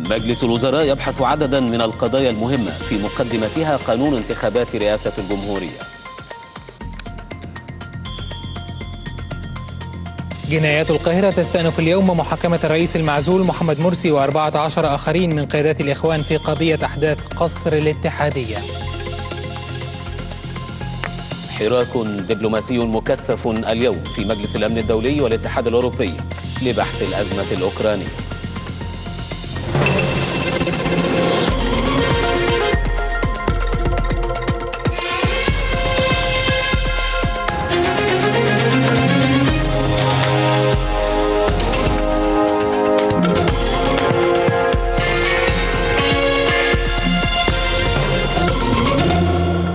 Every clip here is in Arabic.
مجلس الوزراء يبحث عددا من القضايا المهمة في مقدمتها قانون انتخابات رئاسة الجمهورية. جنايات القاهرة تستأنف اليوم محاكمة الرئيس المعزول محمد مرسي وأربعة عشر آخرين من قيادات الإخوان في قضية أحداث قصر الاتحادية. حراك دبلوماسي مكثف اليوم في مجلس الأمن الدولي والاتحاد الأوروبي لبحث الأزمة الأوكرانية.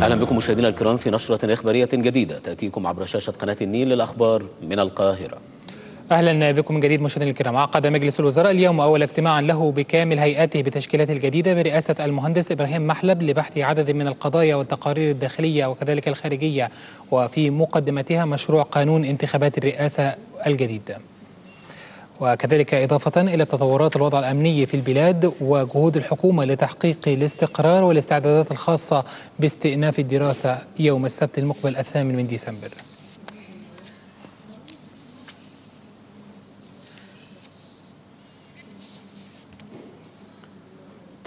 أهلا بكم مشاهدينا الكرام في نشرة إخبارية جديدة تأتيكم عبر شاشة قناة النيل للأخبار من القاهرة. أهلا بكم من جديد مشاهدينا الكرام. عقد مجلس الوزراء اليوم أول اجتماع له بكامل هيئته بتشكيلاته الجديدة برئاسة المهندس إبراهيم محلب لبحث عدد من القضايا والتقارير الداخلية وكذلك الخارجية وفي مقدمتها مشروع قانون انتخابات الرئاسة الجديد. وكذلك إضافة إلى تطورات الوضع الأمني في البلاد وجهود الحكومة لتحقيق الاستقرار والاستعدادات الخاصة باستئناف الدراسة يوم السبت المقبل الثامن من ديسمبر.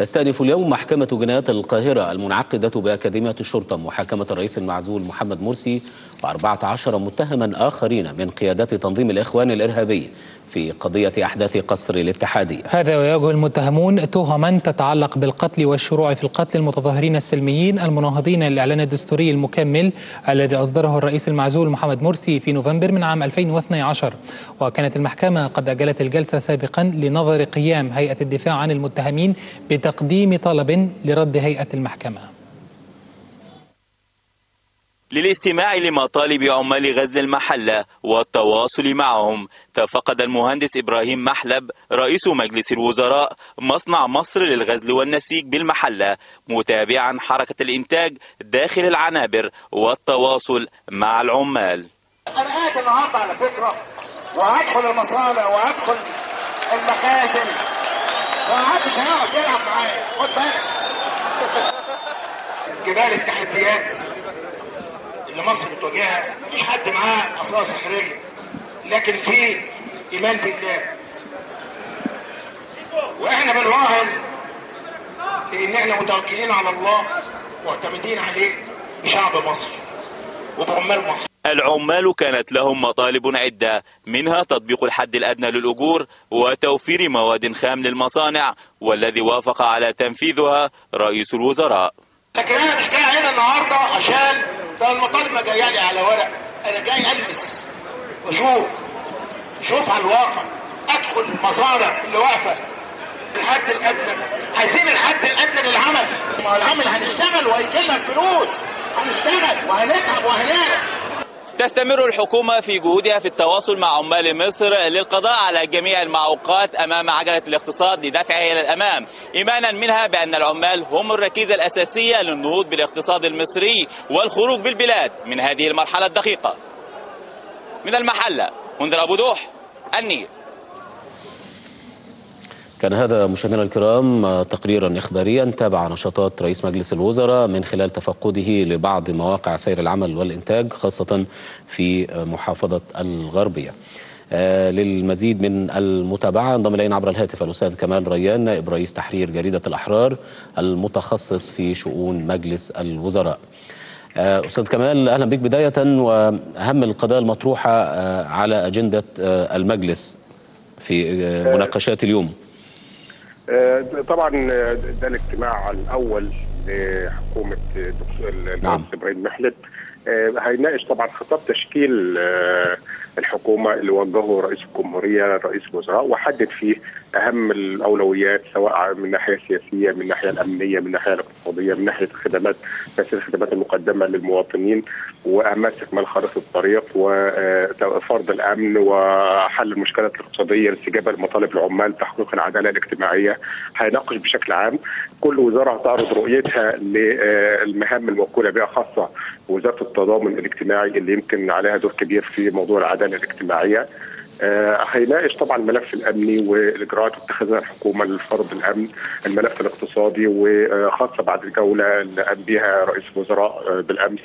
تستأنف اليوم محكمة جنايات القاهرة المنعقدة بأكاديمية الشرطة محاكمة الرئيس المعزول محمد مرسي وأربعة عشر متهما آخرين من قيادات تنظيم الإخوان الإرهابي. في قضية أحداث قصر الاتحادية. هذا ويواجه المتهمون تهما تتعلق بالقتل والشروع في القتل المتظاهرين السلميين المناهضين للإعلان الدستوري المكمل الذي أصدره الرئيس المعزول محمد مرسي في نوفمبر من عام 2012 وكانت المحكمة قد أجلت الجلسة سابقا لنظر قيام هيئة الدفاع عن المتهمين بتقديم طلب لرد هيئة المحكمة. للاستماع لمطالب عمال غزل المحلة والتواصل معهم. تفقد المهندس إبراهيم محلب رئيس مجلس الوزراء مصنع مصر للغزل والنسيج بالمحلة متابعا حركة الإنتاج داخل العنابر والتواصل مع العمال. أنا قاعد النهاردة على فكرة وهدخل المصانع وهدخل المخازن ومحدش هيعرف يلعب معايا خد بالك. جبال التحديات. اللي مصر بتواجهها. مفيش حد معاه عصا سحريه لكن في إيمان بالله. وإحنا بنراهن لأن إحنا متوكلين على الله معتمدين عليه بشعب مصر وبعمال مصر. العمال كانت لهم مطالب عدة منها تطبيق الحد الأدنى للأجور وتوفير مواد خام للمصانع والذي وافق على تنفيذها رئيس الوزراء. لكن أنا مش جاي هنا النهارده عشان ده المطالب ما جاية لي على ورق. أنا جاي ألمس وأشوف أشوف على الواقع. أدخل المصانع اللي واقفة الحد الأدنى. عايزين الحد الأدنى للعمل. ما هو العمل هنشتغل وهيجي لنا فلوس هنشتغل وهنتعب وهنعرق تستمر الحكومة في جهودها في التواصل مع عمال مصر للقضاء على جميع المعوقات أمام عجلة الاقتصاد لدفعه إلى الأمام إيمانا منها بأن العمال هم الركيزة الأساسية للنهوض بالاقتصاد المصري والخروج بالبلاد من هذه المرحلة الدقيقة. من المحلة منذر أبو دوح النيل. كان هذا مشاهدينا الكرام تقريرا إخباريا تابع نشاطات رئيس مجلس الوزراء من خلال تفقده لبعض مواقع سير العمل والإنتاج خاصة في محافظة الغربية. آه للمزيد من المتابعة انضم إلينا عبر الهاتف الأستاذ كمال ريان نائب رئيس تحرير جريدة الأحرار المتخصص في شؤون مجلس الوزراء. آه أستاذ كمال أهلا بك. بداية وأهم القضايا المطروحة آه على أجندة المجلس في مناقشات اليوم. طبعا ده الاجتماع الأول لحكومة الدكتور نعم. إبراهيم محلب هيناقش طبعا خطاب تشكيل الحكومة اللي وجهه رئيس الجمهورية رئيس الوزراء وحدد فيه أهم الأولويات سواء من الناحيه السياسيه من الناحيه الأمنية من الناحيه الاقتصادية من ناحية الخدمات تسهيل الخدمات المقدمة للمواطنين واهمها استكمال خارطه الطريق وفرض الأمن وحل المشكلات الاقتصادية الاستجابه لمطالب العمال تحقيق العدالة الاجتماعية. هيناقش بشكل عام كل وزارة هتعرض رؤيتها للمهام الموكولة بها خاصه وزارة التضامن الاجتماعي اللي يمكن عليها دور كبير في موضوع العدالة الاجتماعية. آه، هيناقش طبعا الملف الأمني والإجراءات اتخذها الحكومة لفرض الأمن، الملف الاقتصادي وخاصة بعد الجولة اللي قام بها رئيس الوزراء آه، بالأمس.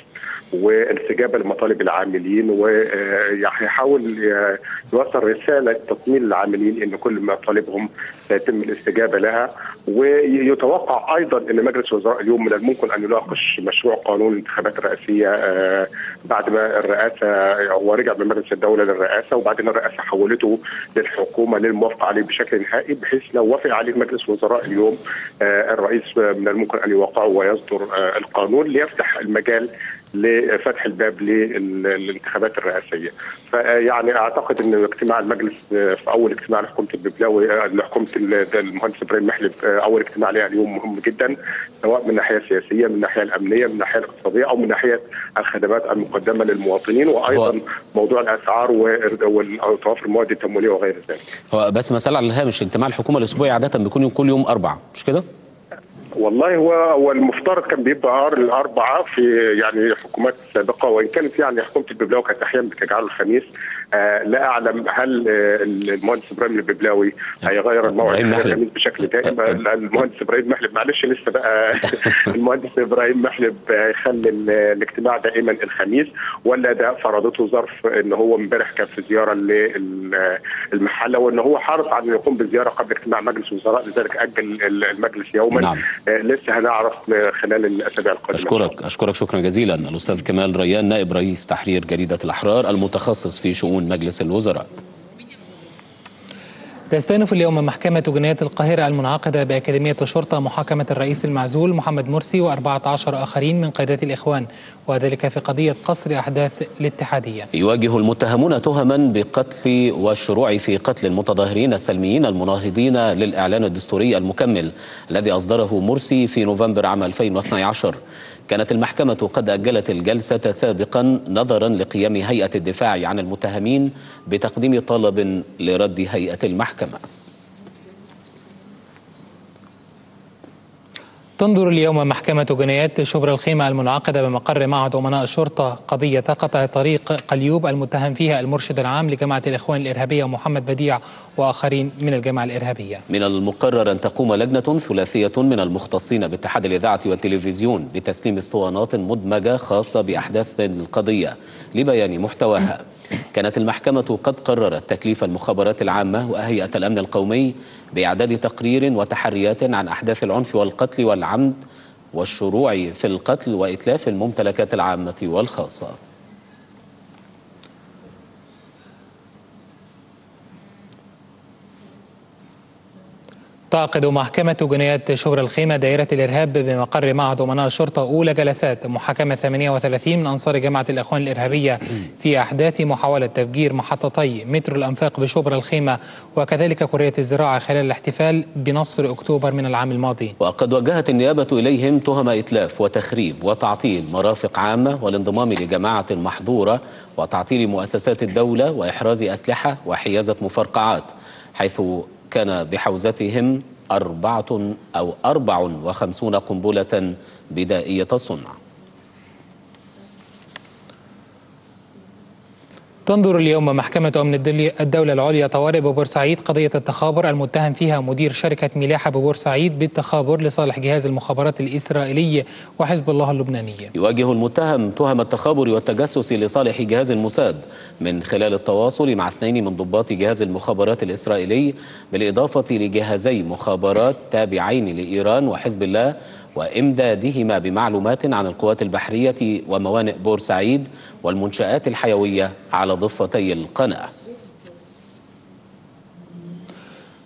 والاستجابه لمطالب العاملين وهيحاول يوصل رسالة تطمين العاملين إن كل مطالبهم سيتم الاستجابة لها. ويتوقع أيضا إن مجلس الوزراء اليوم من الممكن أن يناقش مشروع قانون الانتخابات الرئاسية آه، بعد ما الرئاسة هو رجع من مجلس الدولة للرئاسة وبعدين الرئاسة حولته للحكومة للموافقة عليه بشكل نهائي بحيث لو وافق عليه مجلس الوزراء اليوم آه، الرئيس من الممكن أن يوقعه ويصدر آه، القانون ليفتح المجال لفتح الباب للانتخابات الرئاسية. فيعني أعتقد إن اجتماع المجلس في أول اجتماع لحكومة الببلاوي لحكومة المهندس إبراهيم محلب أول اجتماع لها اليوم مهم جدا سواء من الناحيه السياسيه من الناحيه الأمنية من الناحيه الاقتصادية أو من ناحية الخدمات المقدمة للمواطنين وأيضا هو- موضوع الأسعار وتوافر المواد التمويلية وغير ذلك. هو بس مسألة على الهامش اجتماع الحكومة الأسبوعي عادة بيكون يوم كل يوم أربعة مش كده؟ والله هو هو المفترض كان بيبقى الأربعة في يعني حكومات سابقة وإن كانت يعني حكومة الببلاوي كانت أحيانا بتجعله الخميس آه لا أعلم هل آه المهندس إبراهيم الببلاوي هيغير الموعد. الخميس بشكل دائم المهندس إبراهيم محلب معلش لسه بقى المهندس إبراهيم محلب يخلي ال- الاجتماع دائما الخميس ولا ده فرضته ظرف إن هو امبارح كان في زيارة للمحله وإن هو حرص على ان يقوم بزيارة قبل اجتماع مجلس الوزراء لذلك أجل ال- المجلس يوما نعم. آه، لسه هنعرف خلال الأسابيع القادمة. أشكرك أشكرك شكرا جزيلا. الأستاذ كمال ريان نائب رئيس تحرير جريدة الأحرار المتخصص في شؤون مجلس الوزراء. تستأنف اليوم محكمة جنايات القاهرة المنعقدة بأكاديمية الشرطة محاكمة الرئيس المعزول محمد مرسي و14 آخرين من قادات الإخوان وذلك في قضية قصر أحداث الاتحادية. يواجه المتهمون تهما بقتل والشروع في قتل المتظاهرين السلميين المناهضين للإعلان الدستوري المكمل الذي أصدره مرسي في نوفمبر عام 2012 كانت المحكمة قد أجلت الجلسة سابقا نظرا لقيام هيئة الدفاع عن المتهمين بتقديم طلب لرد هيئة المحكمة. تنظر اليوم محكمة جنايات شبرا الخيمة المنعقدة بمقر معهد أمناء الشرطة قضية قطع طريق قليوب المتهم فيها المرشد العام لجماعة الإخوان الإرهابية محمد بديع وآخرين من الجماعة الإرهابية. من المقرر أن تقوم لجنة ثلاثية من المختصين باتحاد الإذاعة والتلفزيون بتسليم اسطوانات مدمجة خاصة بأحداث القضية لبيان محتواها. كانت المحكمة قد قررت تكليف المخابرات العامة وهيئة الأمن القومي بإعداد تقرير وتحريات عن أحداث العنف والقتل والعمد والشروع في القتل وإتلاف الممتلكات العامة والخاصة. تعقد محكمة جنايات شبرا الخيمة دائرة الإرهاب بمقر معهد أمناء الشرطة أولى جلسات. محاكمة 38 من أنصار جماعة الإخوان الإرهابية في أحداث محاولة تفجير محطتي مترو الأنفاق بشبرا الخيمة وكذلك كلية الزراعة خلال الاحتفال بنصر أكتوبر من العام الماضي. وقد وجهت النيابة إليهم تهم إتلاف وتخريب وتعطيل مرافق عامة والانضمام لجماعة محظورة وتعطيل مؤسسات الدولة وإحراز أسلحة وحيازة مفرقعات حيث كان بحوزتهم أربعة أو أربع وخمسون قنبلة بدائية الصنع. تنظر اليوم محكمة أمن الدولة العليا طوارئ ببورسعيد قضية التخابر المتهم فيها مدير شركة ملاحة ببورسعيد بالتخابر لصالح جهاز المخابرات الإسرائيلي وحزب الله اللبناني. يواجه المتهم تهم التخابر والتجسس لصالح جهاز الموساد من خلال التواصل مع اثنين من ضباط جهاز المخابرات الإسرائيلي بالإضافة لجهازي مخابرات تابعين لإيران وحزب الله وإمدادهما بمعلومات عن القوات البحرية وموانئ بورسعيد والمنشآت الحيوية على ضفتي القناة.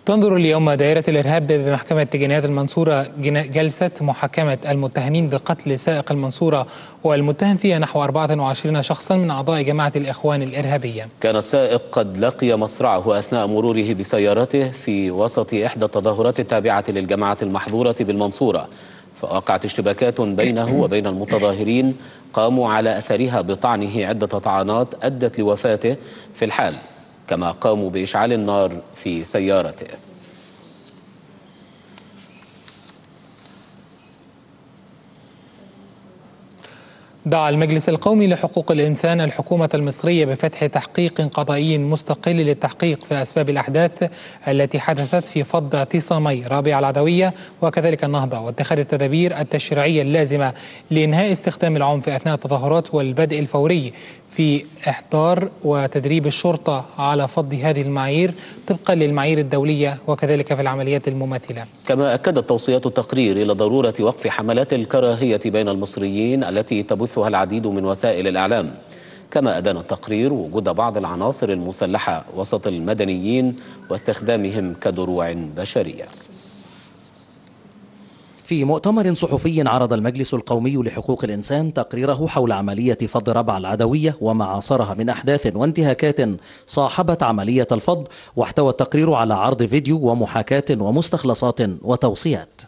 تنظر اليوم دائرة الإرهاب بمحكمة جنايات المنصورة جلسة محاكمة المتهمين بقتل سائق المنصورة والمتهم فيها نحو 24 شخصا من أعضاء جماعة الإخوان الإرهابية. كان السائق قد لقي مصرعه أثناء مروره بسيارته في وسط إحدى التظاهرات التابعة للجماعة المحظورة بالمنصورة. فوقعت اشتباكات بينه وبين المتظاهرين قاموا على أثرها بطعنه عدة طعنات أدت لوفاته في الحال كما قاموا بإشعال النار في سيارته. دعا المجلس القومي لحقوق الإنسان الحكومة المصرية بفتح تحقيق قضائي مستقل للتحقيق في أسباب الأحداث التي حدثت في فض اعتصامي رابعة العدوية وكذلك النهضة واتخاذ التدابير التشريعية اللازمة لإنهاء استخدام العنف أثناء التظاهرات والبدء الفوري في إحضار وتدريب الشرطة على فض هذه المعايير طبقا للمعايير الدولية وكذلك في العمليات المماثلة. كما أكدت توصيات التقرير إلى ضرورة وقف حملات الكراهية بين المصريين التي تبثها العديد من وسائل الإعلام كما أدان التقرير وجود بعض العناصر المسلحة وسط المدنيين واستخدامهم كدروع بشرية. في مؤتمر صحفي عرض المجلس القومي لحقوق الإنسان تقريره حول عملية فض ربع العدوية وما عاصرها من أحداث وانتهاكات صاحبت عملية الفض واحتوى التقرير على عرض فيديو ومحاكاة ومستخلصات وتوصيات.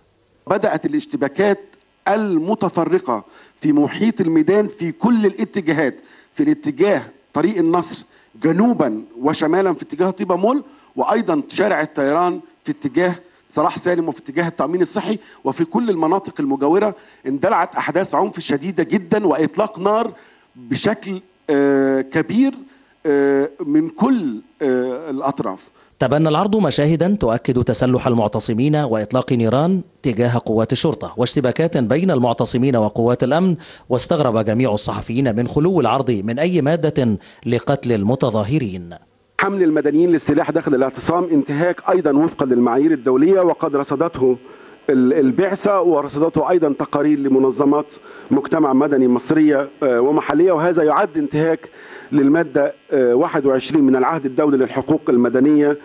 بدأت الاشتباكات المتفرقة في محيط الميدان في كل الاتجاهات في الاتجاه طريق النصر جنوبا وشمالا في اتجاه طيبة مول وأيضا شارع الطيران في اتجاه صلاح سالم وفي اتجاه التأمين الصحي وفي كل المناطق المجاورة اندلعت أحداث عنف شديدة جدا وإطلاق نار بشكل آه كبير آه من كل آه الأطراف. تبنى العرض مشاهدا تؤكد تسلح المعتصمين وإطلاق نيران تجاه قوات الشرطة واشتباكات بين المعتصمين وقوات الأمن واستغرب جميع الصحفيين من خلو العرض من أي مادة لقتل المتظاهرين. حمل المدنيين للسلاح داخل الاعتصام انتهاك أيضا وفقا للمعايير الدولية وقد رصدته البعثة ورصدته أيضا تقارير لمنظمات مجتمع مدني مصرية ومحلية وهذا يعد انتهاك للمادة 21 من العهد الدولي للحقوق المدنية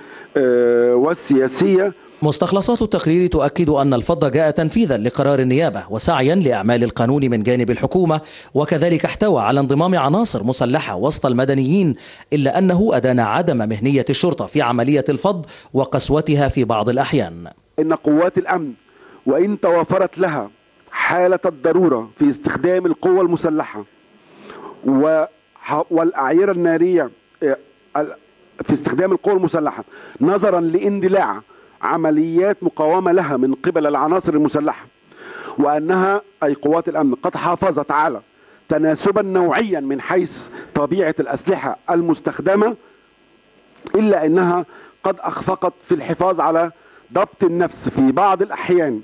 والسياسية. مستخلصات التقرير تؤكد أن الفض جاء تنفيذا لقرار النيابة وسعيا لإعمال القانون من جانب الحكومة وكذلك احتوى على انضمام عناصر مسلحة وسط المدنيين إلا أنه أدان عدم مهنية الشرطة في عملية الفض وقسوتها في بعض الأحيان. إن قوات الأمن وإن توافرت لها حالة الضرورة في استخدام القوة المسلحة والأعيرة النارية في استخدام القوة المسلحة نظرا لاندلاع عمليات مقاومة لها من قبل العناصر المسلحة وأنها أي قوات الأمن قد حافظت على تناسبا نوعيا من حيث طبيعة الأسلحة المستخدمة إلا أنها قد أخفقت في الحفاظ على ضبط النفس في بعض الأحيان.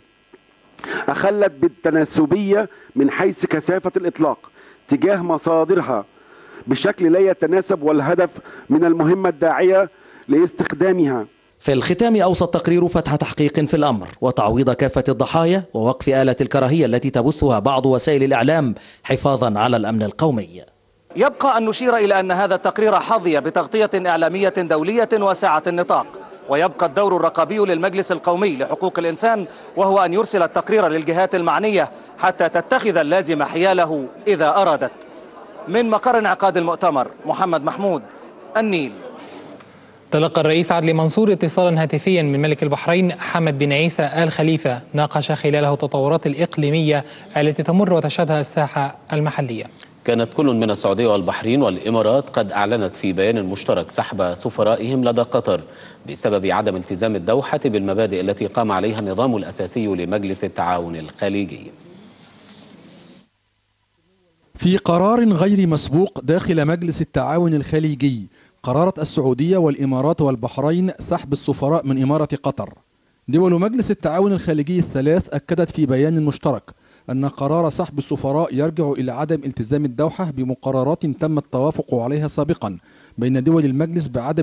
أخلت بالتناسبية من حيث كثافة الإطلاق تجاه مصادرها بشكل لا يتناسب والهدف من المهمة الداعية لاستخدامها. في الختام أوصى التقرير فتح تحقيق في الأمر وتعويض كافة الضحايا ووقف آلة الكراهية التي تبثها بعض وسائل الإعلام حفاظا على الأمن القومي. يبقى أن نشير إلى أن هذا التقرير حظي بتغطية إعلامية دولية واسعة النطاق. ويبقى الدور الرقابي للمجلس القومي لحقوق الإنسان وهو أن يرسل التقرير للجهات المعنية حتى تتخذ اللازم حياله إذا أرادت. من مقر انعقاد المؤتمر محمد محمود النيل. تلقى الرئيس عدلي منصور اتصالا هاتفيا من ملك البحرين حمد بن عيسى آل خليفة ناقش خلاله التطورات الإقليمية التي تمر وتشهدها الساحة المحلية. كانت كل من السعودية والبحرين والإمارات قد أعلنت في بيان مشترك سحب سفرائهم لدى قطر بسبب عدم التزام الدوحة بالمبادئ التي قام عليها النظام الأساسي لمجلس التعاون الخليجي. في قرار غير مسبوق داخل مجلس التعاون الخليجي قررت السعودية والإمارات والبحرين سحب السفراء من إمارة قطر. دول مجلس التعاون الخليجي الثلاث أكدت في بيان مشترك أن قرار سحب السفراء يرجع إلى عدم التزام الدوحة بمقررات تم التوافق عليها سابقا بين دول المجلس بعدم